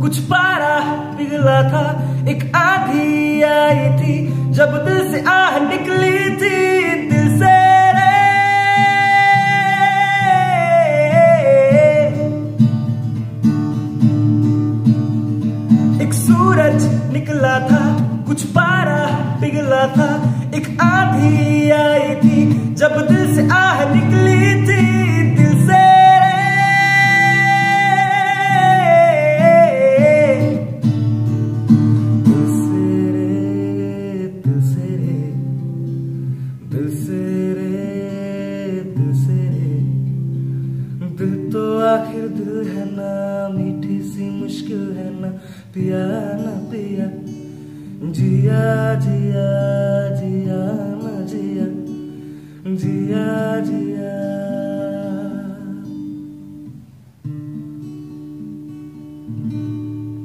कुछ पारा पिघला था। एक आधी आई थी, जब दिल से आह निकली थी, दिल से रे। एक सूरज निकला था, कुछ पारा पिघला था। एक आधी आई थी, जब दिल दिल से रे दिल से रे दिल तो आखिर दिल है ना, मीठी सी मुश्किल है ना, पिया ना पिया। जिया जिया।